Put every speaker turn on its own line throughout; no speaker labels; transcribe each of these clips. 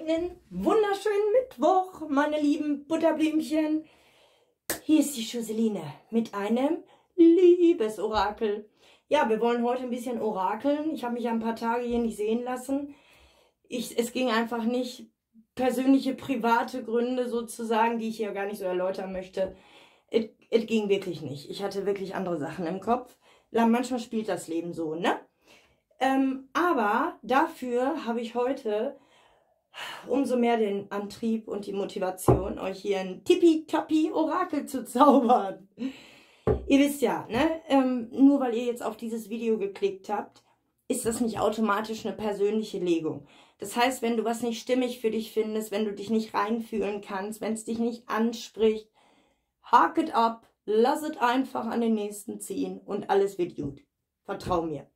Einen wunderschönen Mittwoch, meine lieben Butterblümchen. Hier ist die Joseline mit einem Liebesorakel. Ja, wir wollen heute ein bisschen orakeln. Ich habe mich ein paar Tage hier nicht sehen lassen. Ich, es ging einfach nicht. Persönliche, private Gründe sozusagen, die ich hier gar nicht so erläutern möchte. Es ging wirklich nicht. Ich hatte wirklich andere Sachen im Kopf. Manchmal spielt das Leben so, ne? Ähm, aber dafür habe ich heute umso mehr den Antrieb und die Motivation, euch hier ein Tippitoppi-Orakel zu zaubern. Ihr wisst ja, ne, ähm, nur weil ihr jetzt auf dieses Video geklickt habt, ist das nicht automatisch eine persönliche Legung. Das heißt, wenn du was nicht stimmig für dich findest, wenn du dich nicht reinfühlen kannst, wenn es dich nicht anspricht, hak it ab, lass es einfach an den nächsten ziehen und alles wird gut. Vertrau mir.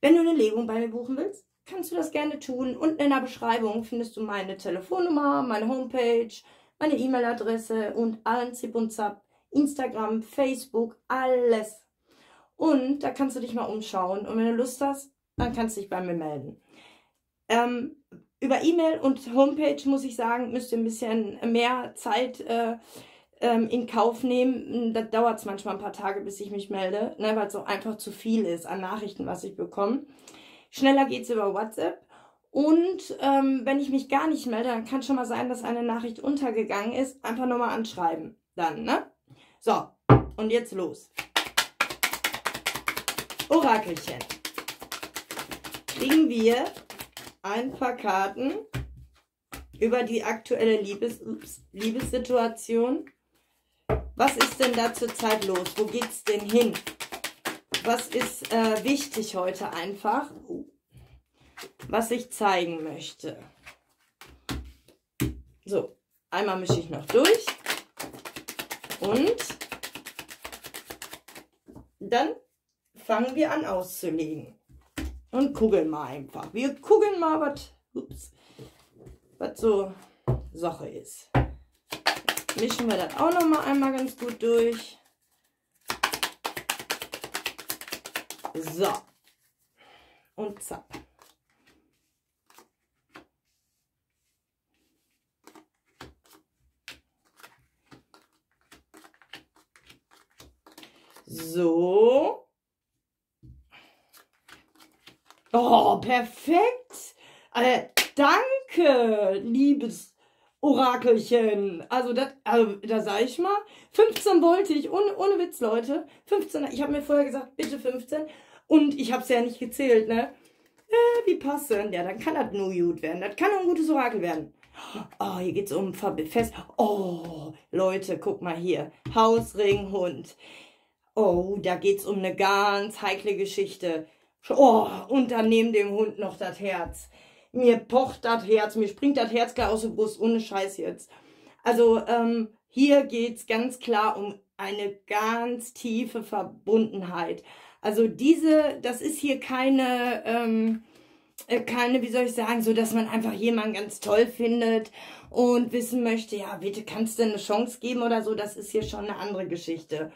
Wenn du eine Legung bei mir buchen willst, kannst du das gerne tun. Unten in der Beschreibung findest du meine Telefonnummer, meine Homepage, meine E-Mail-Adresse und allen Zip und Zap, Instagram, Facebook, alles. Und da kannst du dich mal umschauen. Und wenn du Lust hast, dann kannst du dich bei mir melden. Ähm, über E-Mail und Homepage muss ich sagen, müsst ihr ein bisschen mehr Zeit äh, ähm, in Kauf nehmen. Da dauert es manchmal ein paar Tage, bis ich mich melde, ne, weil es auch einfach zu viel ist an Nachrichten, was ich bekomme. Schneller geht es über WhatsApp. Und ähm, wenn ich mich gar nicht melde, dann kann schon mal sein, dass eine Nachricht untergegangen ist. Einfach nochmal anschreiben. Dann, ne? So, und jetzt los. Orakelchen. Kriegen wir ein paar Karten über die aktuelle Liebes, ups, Liebessituation. Was ist denn da zurzeit los? Wo geht's denn hin? Was ist äh, wichtig heute einfach? Was ich zeigen möchte. So, einmal mische ich noch durch. Und dann fangen wir an auszulegen. Und kugeln mal einfach. Wir gucken mal, was so Sache ist. Mischen wir das auch noch mal einmal ganz gut durch. So. Und zack. So. Oh, perfekt. Äh, danke, liebes Orakelchen. Also, das, also, da sag ich mal, 15 wollte ich, ohne, ohne Witz, Leute. 15, ich habe mir vorher gesagt, bitte 15. Und ich habe es ja nicht gezählt, ne? Äh, wie passend. Ja, dann kann das nur gut werden. Das kann ein gutes Orakel werden. Oh, hier geht es um Fest. Oh, Leute, guck mal hier. Hausring, Hund. Oh, da geht es um eine ganz heikle Geschichte. Oh, und dann neben dem Hund noch das Herz. Mir pocht das Herz, mir springt das Herz gleich aus der Brust, ohne Scheiß jetzt. Also, ähm, hier es ganz klar um eine ganz tiefe Verbundenheit. Also diese, das ist hier keine, ähm, äh, keine, wie soll ich sagen, so, dass man einfach jemanden ganz toll findet und wissen möchte, ja, bitte kannst du eine Chance geben oder so, das ist hier schon eine andere Geschichte.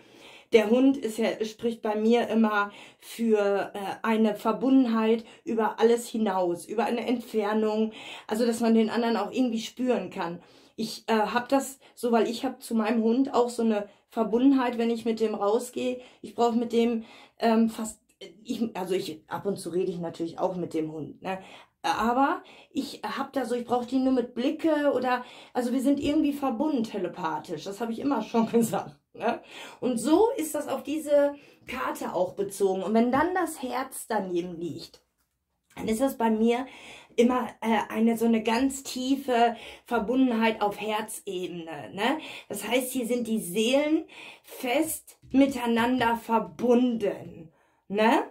Der Hund ist ja, spricht bei mir immer für äh, eine Verbundenheit über alles hinaus, über eine Entfernung, also dass man den anderen auch irgendwie spüren kann. Ich äh, habe das so, weil ich habe zu meinem Hund auch so eine Verbundenheit, wenn ich mit dem rausgehe. Ich brauche mit dem ähm, fast, ich, also ich ab und zu rede ich natürlich auch mit dem Hund, ne? Aber ich habe da so, ich brauche die nur mit Blicke oder, also wir sind irgendwie verbunden telepathisch. Das habe ich immer schon gesagt. Ne? Und so ist das auf diese Karte auch bezogen. Und wenn dann das Herz daneben liegt, dann ist das bei mir immer äh, eine so eine ganz tiefe Verbundenheit auf Herzebene. Ne? Das heißt, hier sind die Seelen fest miteinander verbunden. Ne?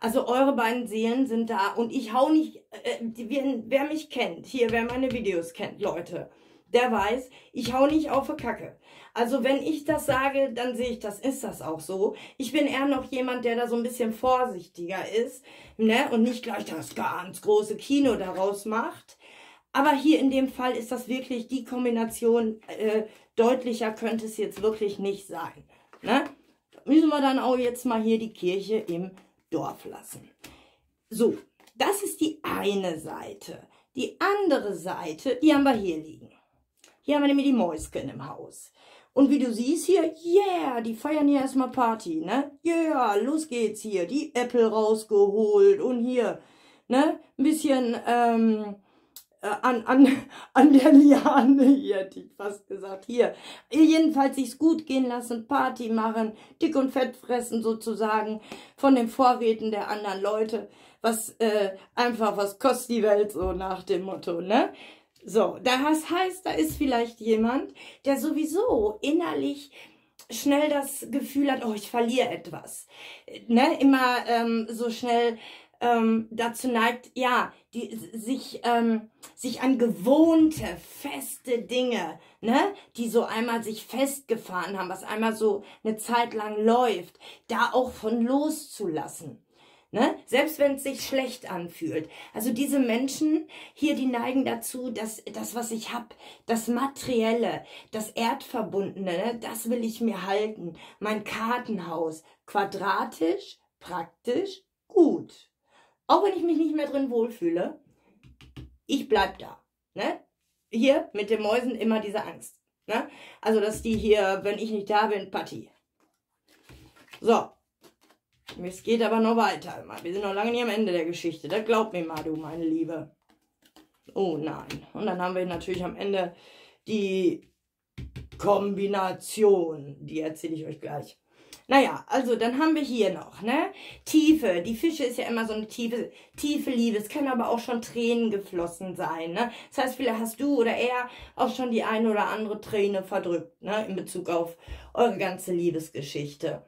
Also eure beiden Seelen sind da und ich hau nicht, äh, wer, wer mich kennt, hier, wer meine Videos kennt, Leute, der weiß, ich hau nicht auf die Kacke. Also wenn ich das sage, dann sehe ich, das ist das auch so. Ich bin eher noch jemand, der da so ein bisschen vorsichtiger ist ne? und nicht gleich das ganz große Kino daraus macht. Aber hier in dem Fall ist das wirklich die Kombination, äh, deutlicher könnte es jetzt wirklich nicht sein. Ne? müssen wir dann auch jetzt mal hier die Kirche im Dorf lassen. So, das ist die eine Seite. Die andere Seite, die haben wir hier liegen. Hier haben wir nämlich die Mäuschen im Haus. Und wie du siehst hier, yeah, die feiern hier erstmal Party, ne? Yeah, los geht's hier. Die Apple rausgeholt und hier, ne? Ein bisschen, ähm, äh, an, an, an der Liane hier, hätte ich fast gesagt. Hier. Jedenfalls sich's gut gehen lassen, Party machen, dick und fett fressen sozusagen von den Vorräten der anderen Leute. Was, äh, einfach, was kostet die Welt so nach dem Motto, ne? So, das heißt, da ist vielleicht jemand, der sowieso innerlich schnell das Gefühl hat, oh, ich verliere etwas. Ne? Immer ähm, so schnell ähm, dazu neigt, ja, die, sich, ähm, sich an gewohnte, feste Dinge, ne, die so einmal sich festgefahren haben, was einmal so eine Zeit lang läuft, da auch von loszulassen. Ne? Selbst wenn es sich schlecht anfühlt. Also diese Menschen hier, die neigen dazu, dass das, was ich habe, das Materielle, das Erdverbundene, ne? das will ich mir halten. Mein Kartenhaus, quadratisch, praktisch, gut. Auch wenn ich mich nicht mehr drin wohlfühle, ich bleib da. Ne? Hier mit den Mäusen immer diese Angst. Ne? Also, dass die hier, wenn ich nicht da bin, Patti. So, es geht aber noch weiter. Wir sind noch lange nicht am Ende der Geschichte. Das glaubt mir mal, du, meine Liebe. Oh nein. Und dann haben wir natürlich am Ende die Kombination. Die erzähle ich euch gleich. Naja, also dann haben wir hier noch, ne? Tiefe. Die Fische ist ja immer so eine tiefe, tiefe Liebe. Es können aber auch schon Tränen geflossen sein, ne? Das heißt, vielleicht hast du oder er auch schon die eine oder andere Träne verdrückt, ne? In Bezug auf eure ganze Liebesgeschichte.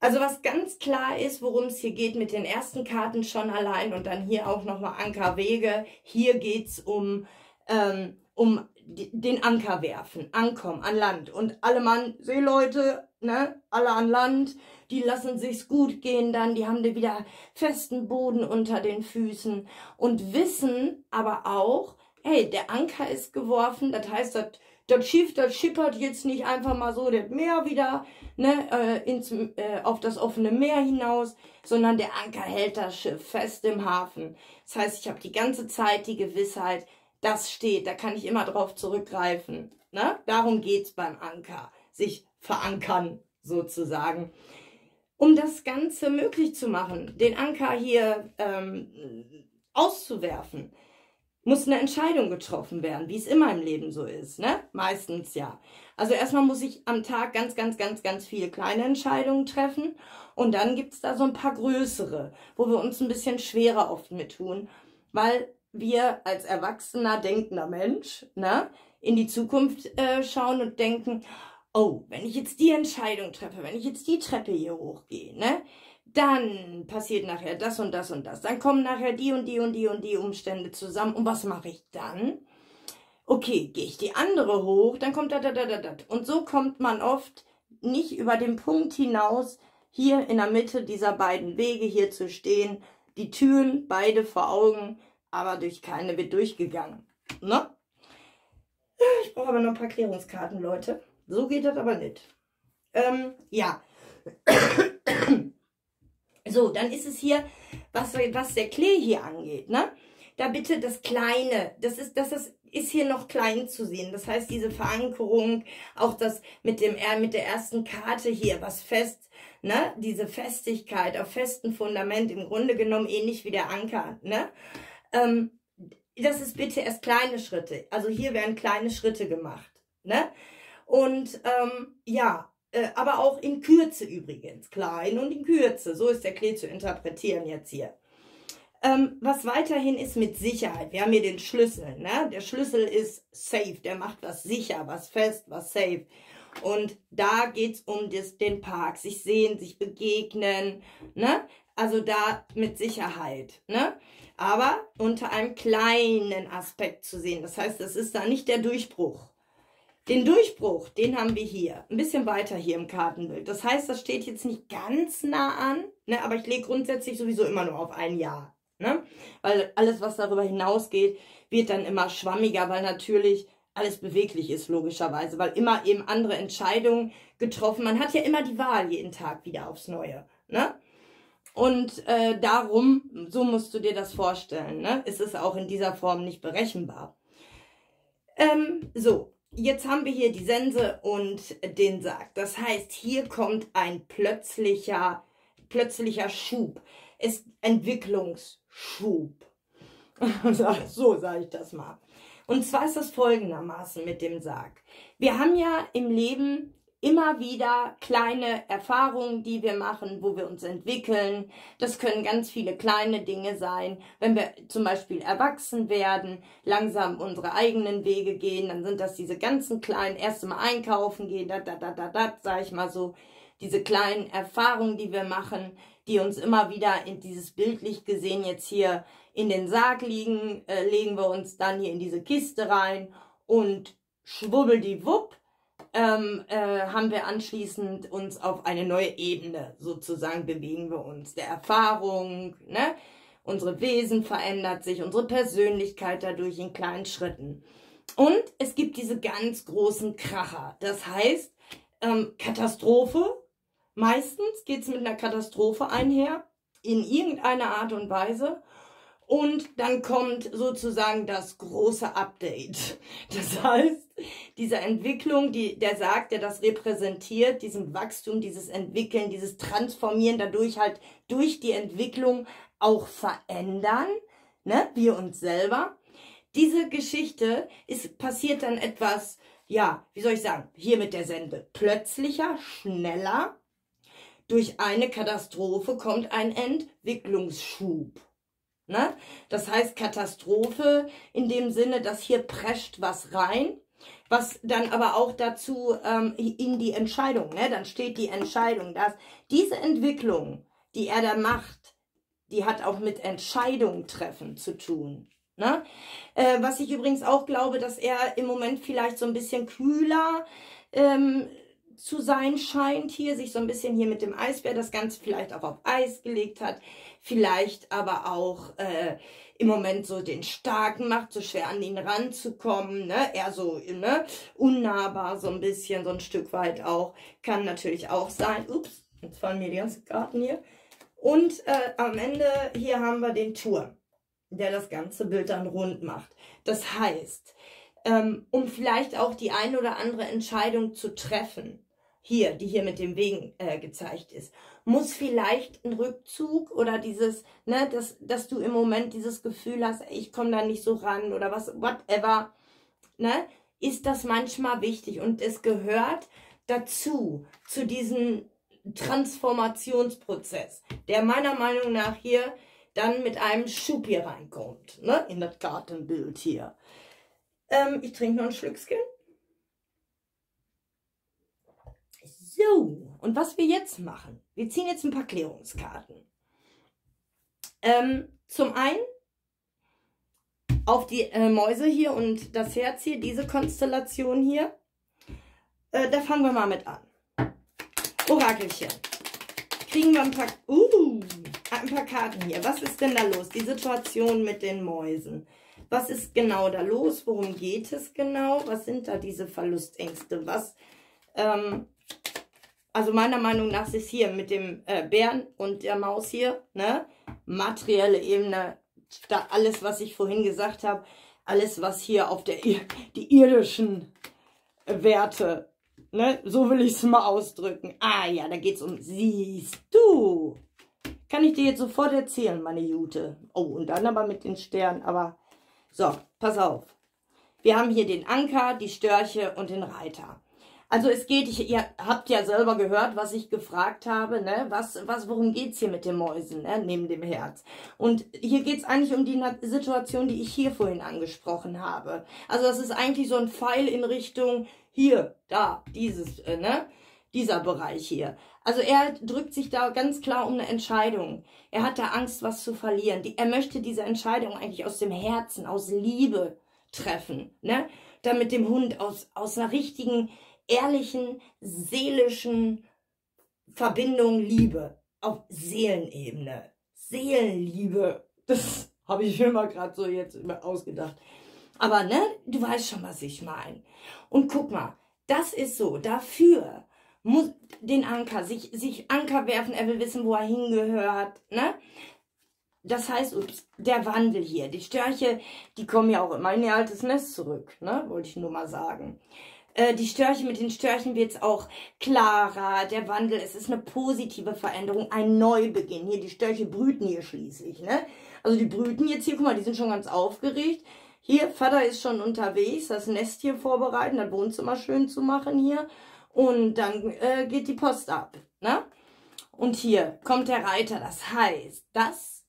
Also was ganz klar ist, worum es hier geht mit den ersten Karten schon allein und dann hier auch nochmal Ankerwege. Hier geht's um, ähm, um den Anker werfen, ankommen an Land. Und alle Mann, Seeleute, ne, alle an Land, die lassen sich's gut gehen dann, die haben wieder festen Boden unter den Füßen und wissen aber auch, hey, der Anker ist geworfen, das heißt, das das Schiff, das schippert jetzt nicht einfach mal so das Meer wieder ne, äh, ins, äh, auf das offene Meer hinaus, sondern der Anker hält das Schiff fest im Hafen. Das heißt, ich habe die ganze Zeit die Gewissheit, das steht, da kann ich immer drauf zurückgreifen. Ne? Darum geht's beim Anker, sich verankern sozusagen. Um das Ganze möglich zu machen, den Anker hier ähm, auszuwerfen, muss eine Entscheidung getroffen werden, wie es immer im Leben so ist, ne? Meistens ja. Also erstmal muss ich am Tag ganz, ganz, ganz, ganz viele kleine Entscheidungen treffen und dann gibt's da so ein paar größere, wo wir uns ein bisschen schwerer oft mit tun, weil wir als erwachsener, denkender Mensch, ne, in die Zukunft äh, schauen und denken, oh, wenn ich jetzt die Entscheidung treffe, wenn ich jetzt die Treppe hier hochgehe, ne, dann passiert nachher das und das und das. Dann kommen nachher die und die und die und die Umstände zusammen. Und was mache ich dann? Okay, gehe ich die andere hoch, dann kommt da, da, da, da, da. Und so kommt man oft nicht über den Punkt hinaus, hier in der Mitte dieser beiden Wege hier zu stehen. Die Türen, beide vor Augen, aber durch keine wird durchgegangen. Ne? Ich brauche aber noch ein paar Klärungskarten, Leute. So geht das aber nicht. Ähm, ja. So, dann ist es hier, was, was der Klee hier angeht, ne? Da bitte das Kleine, das ist, das ist, ist hier noch klein zu sehen. Das heißt, diese Verankerung, auch das mit dem, mit der ersten Karte hier, was fest, ne? Diese Festigkeit auf festem Fundament, im Grunde genommen ähnlich wie der Anker, ne? Ähm, das ist bitte erst kleine Schritte. Also hier werden kleine Schritte gemacht, ne? Und ähm, ja, aber auch in Kürze übrigens, klein und in Kürze. So ist der Klee zu interpretieren jetzt hier. Ähm, was weiterhin ist mit Sicherheit. Wir haben hier den Schlüssel. Ne? Der Schlüssel ist safe. Der macht was sicher, was fest, was safe. Und da geht es um das, den Park. Sich sehen, sich begegnen. Ne? Also da mit Sicherheit. Ne? Aber unter einem kleinen Aspekt zu sehen. Das heißt, das ist da nicht der Durchbruch. Den Durchbruch, den haben wir hier, ein bisschen weiter hier im Kartenbild. Das heißt, das steht jetzt nicht ganz nah an, ne, aber ich lege grundsätzlich sowieso immer nur auf ein Jahr. Ne? Weil alles, was darüber hinausgeht, wird dann immer schwammiger, weil natürlich alles beweglich ist, logischerweise, weil immer eben andere Entscheidungen getroffen. Man hat ja immer die Wahl jeden Tag wieder aufs Neue. Ne? Und äh, darum, so musst du dir das vorstellen, ne? Es ist auch in dieser Form nicht berechenbar. Ähm, so, jetzt haben wir hier die Sense und den Sarg. Das heißt, hier kommt ein plötzlicher, plötzlicher Schub. Es Entwicklungsschub. so sage ich das mal. Und zwar ist das folgendermaßen mit dem Sarg. Wir haben ja im Leben immer wieder kleine Erfahrungen, die wir machen, wo wir uns entwickeln. Das können ganz viele kleine Dinge sein. Wenn wir zum Beispiel erwachsen werden, langsam unsere eigenen Wege gehen, dann sind das diese ganzen kleinen, erste Mal einkaufen gehen, da, da, da, da, da, sag ich mal so, diese kleinen Erfahrungen, die wir machen, die uns immer wieder in dieses bildlich gesehen jetzt hier in den Sarg liegen, äh, legen wir uns dann hier in diese Kiste rein und schwubbeldiwupp ähm, äh, haben wir anschließend uns auf eine neue Ebene sozusagen bewegen wir uns der Erfahrung, ne? Unsere Wesen verändert sich, unsere Persönlichkeit dadurch in kleinen Schritten. Und es gibt diese ganz großen Kracher. Das heißt, ähm, Katastrophe. Meistens geht es mit einer Katastrophe einher, in irgendeiner Art und Weise. Und dann kommt sozusagen das große Update. Das heißt, diese Entwicklung, die, der sagt, der das repräsentiert, diesem Wachstum, dieses Entwickeln, dieses Transformieren, dadurch halt durch die Entwicklung auch verändern, ne, wir uns selber. Diese Geschichte ist, passiert dann etwas, ja, wie soll ich sagen, hier mit der Sende, plötzlicher, schneller. Durch eine Katastrophe kommt ein Entwicklungsschub. Ne? Das heißt Katastrophe in dem Sinne, dass hier prescht was rein, was dann aber auch dazu ähm, in die Entscheidung, ne? dann steht die Entscheidung, dass diese Entwicklung, die er da macht, die hat auch mit Entscheidung treffen zu tun. Ne? Äh, was ich übrigens auch glaube, dass er im Moment vielleicht so ein bisschen kühler ähm, zu sein scheint hier, sich so ein bisschen hier mit dem Eisbär das Ganze vielleicht auch auf Eis gelegt hat, vielleicht aber auch äh, im Moment so den Starken macht, so schwer an ihn ranzukommen, ne? eher so ne? unnahbar so ein bisschen, so ein Stück weit auch, kann natürlich auch sein. Ups, jetzt fallen mir die ganzen Karten hier. Und äh, am Ende hier haben wir den Turm, der das ganze Bild dann rund macht. Das heißt, ähm, um vielleicht auch die ein oder andere Entscheidung zu treffen, hier, die hier mit dem Wegen äh, gezeigt ist, muss vielleicht ein Rückzug oder dieses, ne, dass, dass du im Moment dieses Gefühl hast, ich komme da nicht so ran oder was, whatever, ne, ist das manchmal wichtig und es gehört dazu, zu diesem Transformationsprozess, der meiner Meinung nach hier dann mit einem Schub hier reinkommt, ne, in das Gartenbild hier. Ähm, ich trinke noch ein Schlückchen. So, und was wir jetzt machen, wir ziehen jetzt ein paar Klärungskarten. Ähm, zum einen auf die äh, Mäuse hier und das Herz hier, diese Konstellation hier. Äh, da fangen wir mal mit an. Orakelchen. Kriegen wir ein paar, uh, ein paar Karten hier. Was ist denn da los? Die Situation mit den Mäusen. Was ist genau da los? Worum geht es genau? Was sind da diese Verlustängste? Was ähm, also meiner Meinung nach ist hier mit dem äh, Bären und der Maus hier, ne, materielle Ebene, da alles, was ich vorhin gesagt habe, alles, was hier auf der, die irdischen Werte, ne, so will ich es mal ausdrücken. Ah ja, da geht es um, siehst du, kann ich dir jetzt sofort erzählen, meine Jute. Oh, und dann aber mit den Sternen, aber, so, pass auf. Wir haben hier den Anker, die Störche und den Reiter. Also es geht, ich, ihr habt ja selber gehört, was ich gefragt habe, ne? Was, was, worum geht's hier mit den Mäusen, ne? Neben dem Herz. Und hier geht's eigentlich um die Situation, die ich hier vorhin angesprochen habe. Also das ist eigentlich so ein Pfeil in Richtung hier, da, dieses, äh, ne? Dieser Bereich hier. Also er drückt sich da ganz klar um eine Entscheidung. Er hat da Angst, was zu verlieren. Die, er möchte diese Entscheidung eigentlich aus dem Herzen, aus Liebe treffen, ne? Da mit dem Hund aus, aus einer richtigen, ehrlichen, seelischen Verbindung Liebe auf Seelenebene. Seelenliebe. Das habe ich mir mal gerade so jetzt ausgedacht. Aber ne, du weißt schon, was ich meine. Und guck mal, das ist so, dafür muss den Anker, sich, sich Anker werfen, er will wissen, wo er hingehört, ne? Das heißt, ups, der Wandel hier, die Störche, die kommen ja auch immer in ihr altes Nest zurück, ne? Wollte ich nur mal sagen. Äh, die Störche, mit den Störchen wird es auch klarer, der Wandel, es ist eine positive Veränderung, ein Neubeginn. Hier, die Störche brüten hier schließlich, ne? Also die brüten jetzt hier, guck mal, die sind schon ganz aufgeregt. Hier, Vater ist schon unterwegs, das Nest hier vorbereiten, das Wohnzimmer schön zu machen hier. Und dann äh, geht die Post ab, ne? Und hier kommt der Reiter, das heißt, das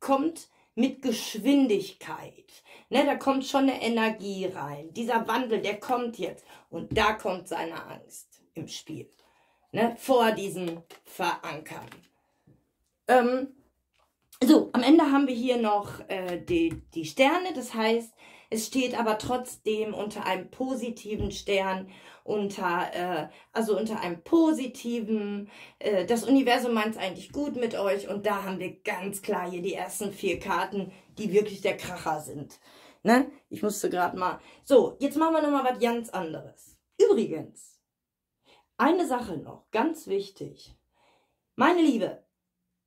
kommt mit Geschwindigkeit. Ne, da kommt schon eine Energie rein. Dieser Wandel, der kommt jetzt. Und da kommt seine Angst im Spiel. Ne, vor diesem Verankern. Ähm, so, am Ende haben wir hier noch äh, die, die Sterne. Das heißt, es steht aber trotzdem unter einem positiven Stern, unter, äh, also unter einem positiven, äh, das Universum meint es eigentlich gut mit euch und da haben wir ganz klar hier die ersten vier Karten, die wirklich der Kracher sind. Ne? Ich musste gerade mal. So, jetzt machen wir nochmal was ganz anderes. Übrigens, eine Sache noch, ganz wichtig. Meine Liebe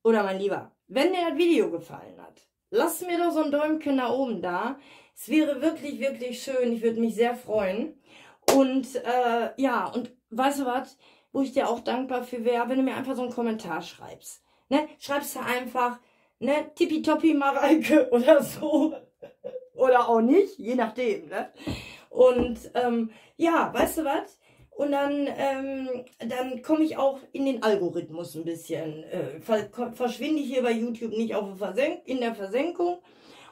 oder mein Lieber, wenn dir das Video gefallen hat, lass mir doch so ein Däumchen nach oben da. Es wäre wirklich, wirklich schön. Ich würde mich sehr freuen. Und äh, ja, und weißt du was, wo ich dir auch dankbar für wäre, wenn du mir einfach so einen Kommentar schreibst. Ne? Schreibst du einfach, ne, tippitoppi Mareike oder so. Oder auch nicht, je nachdem, ne? Und ähm, ja, weißt du was? Und dann, ähm, dann komme ich auch in den Algorithmus ein bisschen. Äh, verschwinde ich hier bei YouTube nicht auf in der Versenkung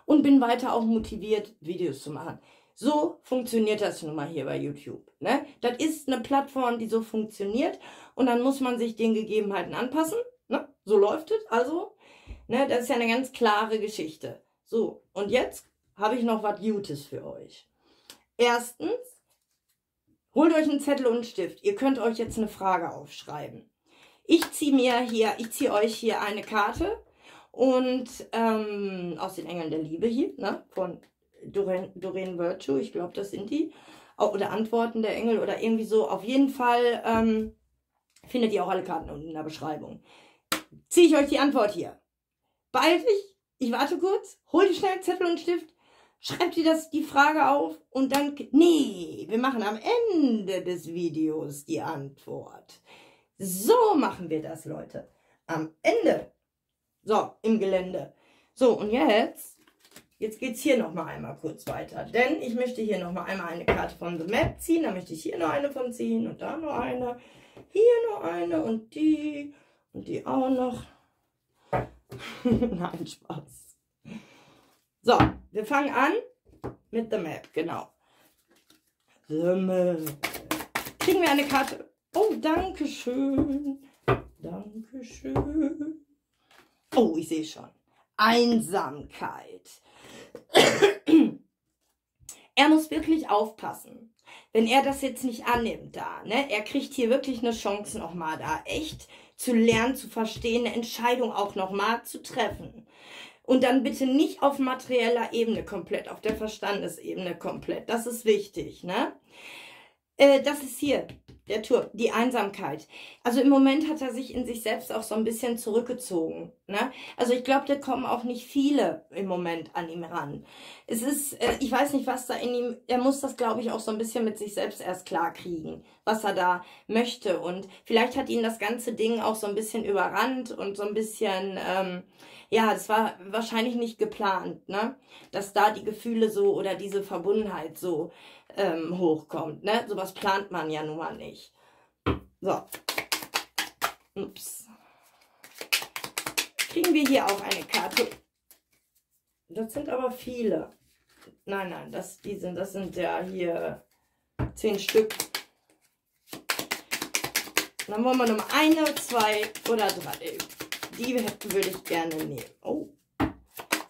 und bin weiter auch motiviert, Videos zu machen. So funktioniert das nun mal hier bei YouTube. Ne? Das ist eine Plattform, die so funktioniert und dann muss man sich den Gegebenheiten anpassen. Ne? So läuft es also. Ne? Das ist ja eine ganz klare Geschichte. So, und jetzt habe ich noch was Gutes für euch. Erstens, Holt euch einen Zettel und einen Stift. Ihr könnt euch jetzt eine Frage aufschreiben. Ich ziehe mir hier, ich ziehe euch hier eine Karte und ähm, aus den Engeln der Liebe hier, ne, von Doreen, Doreen Virtue, ich glaube, das sind die. Oder Antworten der Engel oder irgendwie so. Auf jeden Fall ähm, findet ihr auch alle Karten unten in der Beschreibung. Ziehe ich euch die Antwort hier. Beeilt dich, ich warte kurz, hol dir schnell Zettel und Stift schreibt ihr das, die Frage auf und dann, nee, wir machen am Ende des Videos die Antwort. So machen wir das, Leute. Am Ende. So, im Gelände. So, und jetzt, jetzt geht es hier nochmal einmal kurz weiter. Denn ich möchte hier nochmal einmal eine Karte von The Map ziehen. Da möchte ich hier noch eine von ziehen und da noch eine. Hier noch eine und die und die auch noch. Nein, Spaß. So, wir fangen an mit The Map, genau. The Map. Kriegen wir eine Karte. Oh, danke schön. Danke schön. Oh, ich sehe schon. Einsamkeit. er muss wirklich aufpassen. Wenn er das jetzt nicht annimmt da, ne? Er kriegt hier wirklich eine Chance nochmal da, echt zu lernen, zu verstehen, eine Entscheidung auch nochmal zu treffen. Und dann bitte nicht auf materieller Ebene komplett, auf der Verstandesebene komplett. Das ist wichtig, ne? Äh, das ist hier der Tour, die Einsamkeit. Also im Moment hat er sich in sich selbst auch so ein bisschen zurückgezogen. Ne? Also ich glaube, da kommen auch nicht viele im Moment an ihm ran. Es ist, äh, ich weiß nicht, was da in ihm, er muss das, glaube ich, auch so ein bisschen mit sich selbst erst klar kriegen, was er da möchte. Und vielleicht hat ihn das ganze Ding auch so ein bisschen überrannt und so ein bisschen, ähm, ja, es war wahrscheinlich nicht geplant, ne? Dass da die Gefühle so oder diese Verbundenheit so ähm, hochkommt, ne? Sowas plant man ja nun mal nicht. So. Ups. Kriegen wir hier auch eine Karte. Das sind aber viele. Nein, nein, das, die sind, das sind ja hier zehn Stück. Dann wollen wir noch eine, zwei oder drei. Die würde ich gerne nehmen. Oh.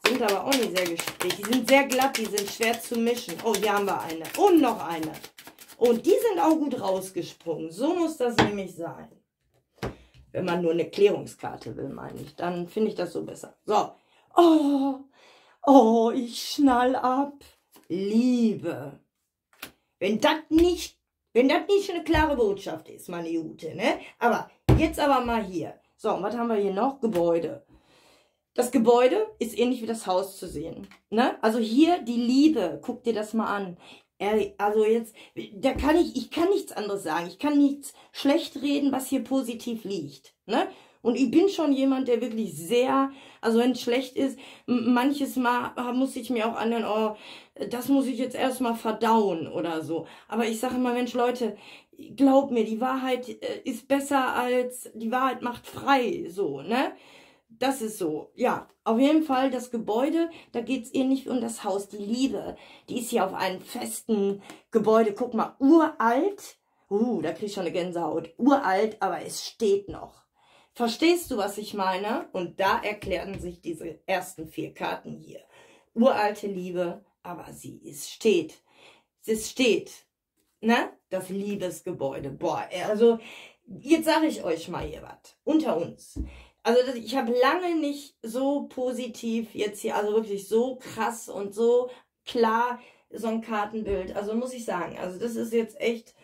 Sind aber auch nicht sehr gesprächig. Die sind sehr glatt, die sind schwer zu mischen. Oh, hier haben wir eine. Und noch eine. Und die sind auch gut rausgesprungen. So muss das nämlich sein. Wenn man nur eine Klärungskarte will, meine ich. Dann finde ich das so besser. So. Oh, oh, ich schnall ab. Liebe. Wenn das nicht, Wenn das nicht eine klare Botschaft ist, meine Jute, ne? Aber jetzt aber mal hier. So, und was haben wir hier noch? Gebäude. Das Gebäude ist ähnlich wie das Haus zu sehen. Ne? Also hier die Liebe, guck dir das mal an. Also jetzt, da kann ich, ich kann nichts anderes sagen. Ich kann nichts schlecht reden, was hier positiv liegt. Ne? Und ich bin schon jemand, der wirklich sehr, also wenn es schlecht ist, manches Mal muss ich mir auch anhören, oh, das muss ich jetzt erstmal verdauen oder so. Aber ich sage immer, Mensch, Leute, glaub mir, die Wahrheit äh, ist besser als, die Wahrheit macht frei, so, ne? Das ist so. Ja, auf jeden Fall das Gebäude, da geht es ähnlich um das Haus. Die Liebe, die ist hier auf einem festen Gebäude. Guck mal, uralt. Uh, da krieg ich schon eine Gänsehaut. Uralt, aber es steht noch. Verstehst du, was ich meine? Und da erklären sich diese ersten vier Karten hier. Uralte Liebe, aber sie ist steht. Es steht. Ne? Das Liebesgebäude. Boah, also, jetzt sage ich euch mal hier was. Unter uns. Also ich habe lange nicht so positiv jetzt hier, also wirklich so krass und so klar so ein Kartenbild. Also muss ich sagen, also das ist jetzt echt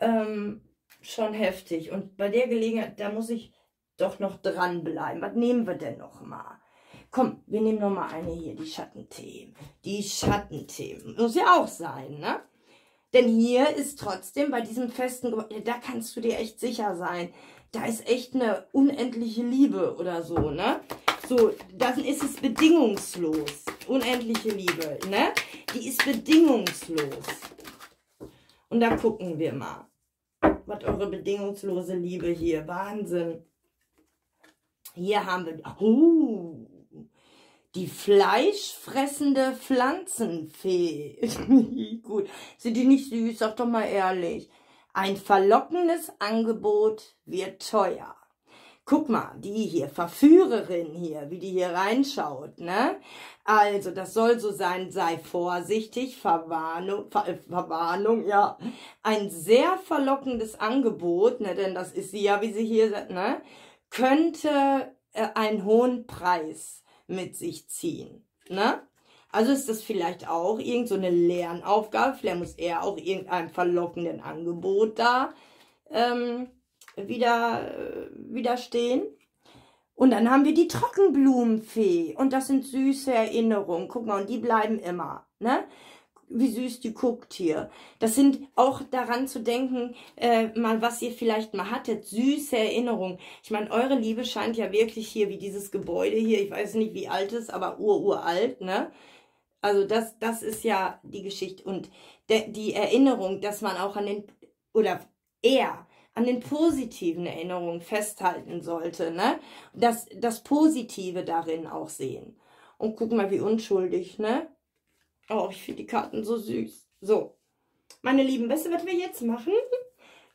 ähm, schon heftig. Und bei der Gelegenheit, da muss ich doch noch dranbleiben. Was nehmen wir denn noch mal? Komm, wir nehmen noch mal eine hier, die Schattenthemen. Die Schattenthemen. Muss ja auch sein, ne? Denn hier ist trotzdem bei diesem festen, da kannst du dir echt sicher sein, da ist echt eine unendliche Liebe oder so, ne? So, dann ist es bedingungslos. Unendliche Liebe, ne? Die ist bedingungslos. Und da gucken wir mal. Was eure bedingungslose Liebe hier. Wahnsinn. Hier haben wir. Oh, die fleischfressende Pflanzenfee. Gut. Sind die nicht süß? Sag doch mal ehrlich. Ein verlockendes Angebot wird teuer. Guck mal, die hier, Verführerin hier, wie die hier reinschaut, ne? Also, das soll so sein, sei vorsichtig, Verwarnung, Ver, äh, Verwarnung, ja. Ein sehr verlockendes Angebot, ne, denn das ist sie ja, wie sie hier, ne? Könnte äh, einen hohen Preis mit sich ziehen, ne? Also ist das vielleicht auch irgend so eine Lernaufgabe. Vielleicht muss er auch irgendeinem verlockenden Angebot da ähm, wieder, äh, widerstehen. Und dann haben wir die Trockenblumenfee. Und das sind süße Erinnerungen. Guck mal, und die bleiben immer. Ne? Wie süß die guckt hier. Das sind auch daran zu denken, äh, mal was ihr vielleicht mal hattet. Süße Erinnerungen. Ich meine, eure Liebe scheint ja wirklich hier wie dieses Gebäude hier. Ich weiß nicht, wie alt es ist, aber ururalt, ne? Also das, das ist ja die Geschichte und de, die Erinnerung, dass man auch an den, oder eher an den positiven Erinnerungen festhalten sollte, ne? Das, das Positive darin auch sehen. Und guck mal, wie unschuldig, ne? Oh, ich finde die Karten so süß. So, meine Lieben, weißt du, was wir jetzt machen?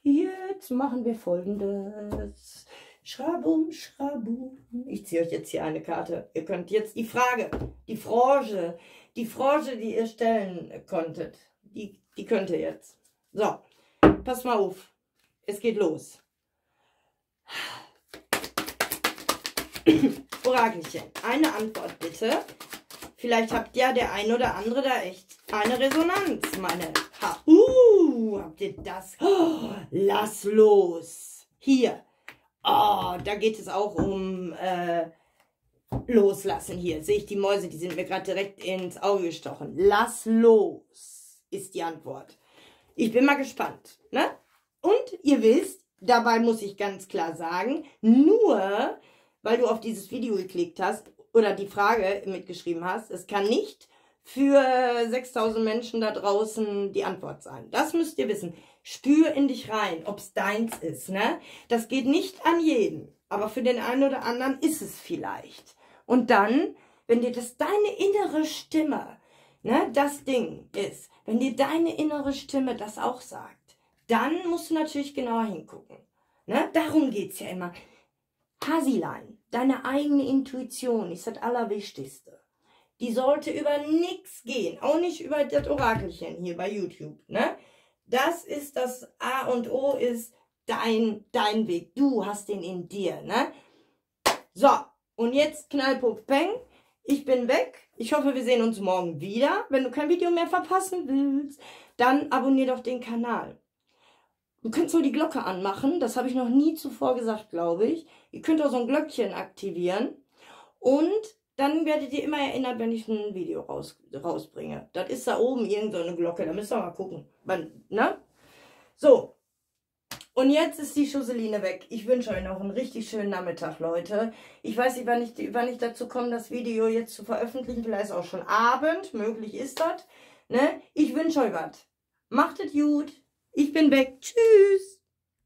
Jetzt machen wir folgendes. Schrabum, schrabum. Ich ziehe euch jetzt hier eine Karte. Ihr könnt jetzt die Frage, die Frange, die Frange, die ihr stellen konntet, die, die könnt ihr jetzt. So, pass mal auf. Es geht los. Orakelchen, eine Antwort bitte. Vielleicht habt ja der ein oder andere da echt eine Resonanz, meine. Ha uh, habt ihr das? Oh, lass los. Hier. Oh, da geht es auch um äh, Loslassen hier. Sehe ich die Mäuse, die sind mir gerade direkt ins Auge gestochen. Lass los, ist die Antwort. Ich bin mal gespannt. Ne? Und ihr wisst, dabei muss ich ganz klar sagen, nur weil du auf dieses Video geklickt hast oder die Frage mitgeschrieben hast, es kann nicht für 6000 Menschen da draußen die Antwort sein. Das müsst ihr wissen. Spür in dich rein, ob es deins ist. Ne? Das geht nicht an jeden, aber für den einen oder anderen ist es vielleicht. Und dann, wenn dir das deine innere Stimme, ne, das Ding ist, wenn dir deine innere Stimme das auch sagt, dann musst du natürlich genauer hingucken. Ne? Darum es ja immer. Hasilein, deine eigene Intuition ist das Allerwichtigste. Die sollte über nichts gehen, auch nicht über das Orakelchen hier bei YouTube. Ne? Das ist das A und O ist dein, dein Weg. Du hast den in dir. Ne? So, und jetzt Knallpuff Peng. Ich bin weg. Ich hoffe, wir sehen uns morgen wieder. Wenn du kein Video mehr verpassen willst, dann abonnier doch den Kanal. Du könnt so die Glocke anmachen. Das habe ich noch nie zuvor gesagt, glaube ich. Ihr könnt auch so ein Glöckchen aktivieren. Und dann werdet ihr immer erinnert, wenn ich ein Video raus, rausbringe. Das ist da oben irgendeine Glocke. Da müsst ihr mal gucken. Wann, ne? So. Und jetzt ist die Schusseline weg. Ich wünsche euch noch einen richtig schönen Nachmittag, Leute. Ich weiß nicht, wann ich, wann ich dazu komme, das Video jetzt zu veröffentlichen. Vielleicht auch schon Abend. Möglich ist das. Ne? Ich wünsche euch was. Macht es gut. Ich bin weg. Tschüss.